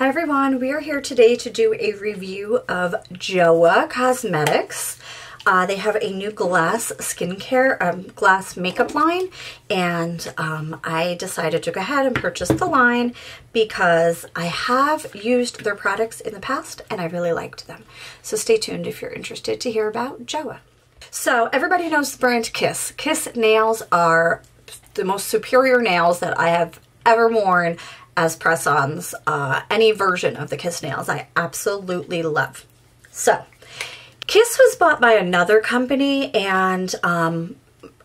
Hi everyone, we are here today to do a review of Joah Cosmetics. Uh, they have a new glass skincare, um, glass makeup line, and um, I decided to go ahead and purchase the line because I have used their products in the past and I really liked them. So stay tuned if you're interested to hear about Joah. So everybody knows the brand Kiss. Kiss nails are the most superior nails that I have ever worn as press-ons, uh, any version of the Kiss nails I absolutely love. So, Kiss was bought by another company and um,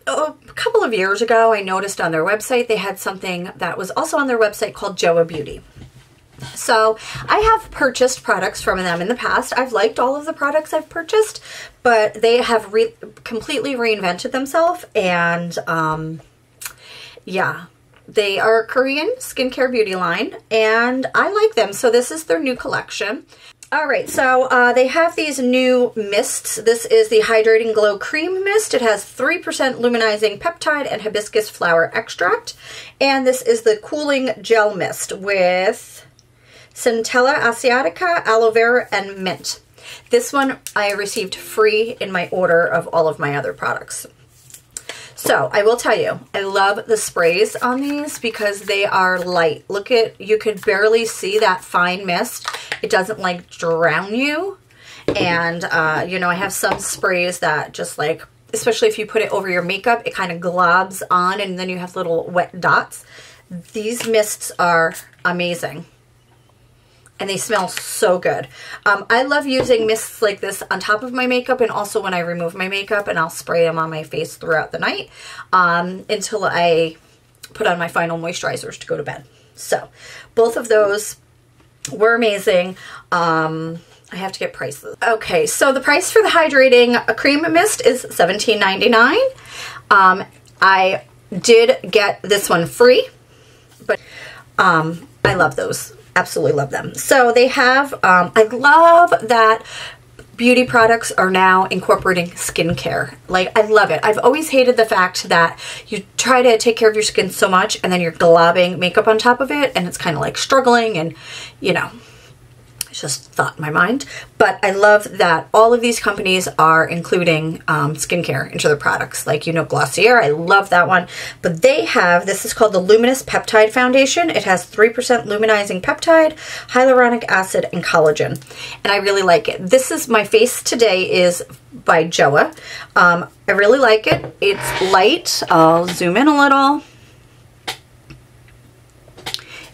a couple of years ago I noticed on their website they had something that was also on their website called Joah Beauty. So I have purchased products from them in the past. I've liked all of the products I've purchased, but they have re completely reinvented themselves and um, yeah, they are a Korean skincare beauty line, and I like them. So this is their new collection. All right, so uh, they have these new mists. This is the Hydrating Glow Cream Mist. It has 3% luminizing peptide and hibiscus flower extract. And this is the Cooling Gel Mist with Centella Asiatica, aloe vera, and mint. This one I received free in my order of all of my other products. So I will tell you, I love the sprays on these because they are light. Look at, you could barely see that fine mist. It doesn't like drown you. And, uh, you know, I have some sprays that just like, especially if you put it over your makeup, it kind of globs on and then you have little wet dots. These mists are amazing and they smell so good. Um, I love using mists like this on top of my makeup and also when I remove my makeup and I'll spray them on my face throughout the night um, until I put on my final moisturizers to go to bed. So both of those were amazing. Um, I have to get prices. Okay, so the price for the hydrating cream mist is $17.99. Um, I did get this one free, but um, I love those absolutely love them. So they have, um, I love that beauty products are now incorporating skincare. Like, I love it. I've always hated the fact that you try to take care of your skin so much and then you're globbing makeup on top of it and it's kind of like struggling and, you know, just thought in my mind. But I love that all of these companies are including um, skincare into their products. Like, you know, Glossier, I love that one. But they have, this is called the Luminous Peptide Foundation. It has 3% luminizing peptide, hyaluronic acid, and collagen. And I really like it. This is, my face today is by Joah. Um, I really like it. It's light. I'll zoom in a little.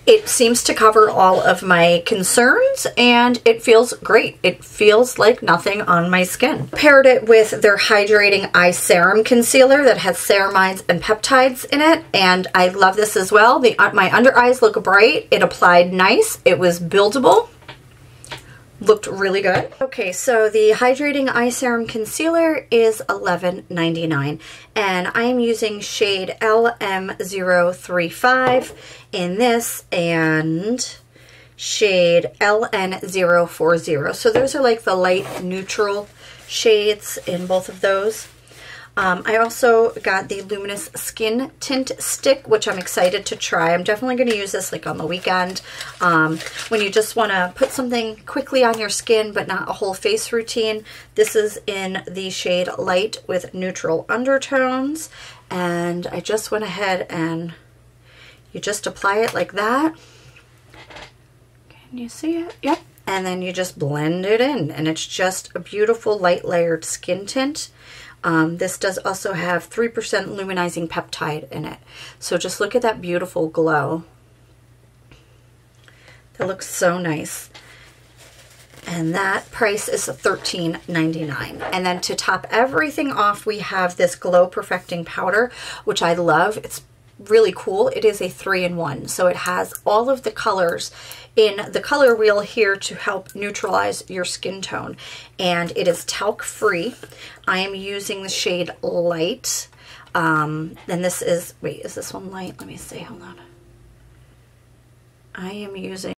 It seems to cover all of my concerns and it feels great. It feels like nothing on my skin. Paired it with their Hydrating Eye Serum Concealer that has ceramides and peptides in it and I love this as well. The uh, My under eyes look bright. It applied nice. It was buildable looked really good. Okay, so the Hydrating Eye Serum Concealer is $11.99 and I am using shade LN035 in this and shade LN040. So those are like the light neutral shades in both of those. Um, I also got the Luminous Skin Tint Stick, which I'm excited to try. I'm definitely going to use this like on the weekend um, when you just want to put something quickly on your skin but not a whole face routine. This is in the shade Light with Neutral Undertones. And I just went ahead and you just apply it like that. Can you see it? Yep. And then you just blend it in and it's just a beautiful light layered skin tint. Um, this does also have 3% luminizing peptide in it. So just look at that beautiful glow. That looks so nice. And that price is $13.99. And then to top everything off, we have this Glow Perfecting Powder, which I love. It's really cool. It is a three-in-one, so it has all of the colors in the color wheel here to help neutralize your skin tone. And it is talc-free. I am using the shade Light. Um, and this is, wait, is this one light? Let me see, hold on. I am using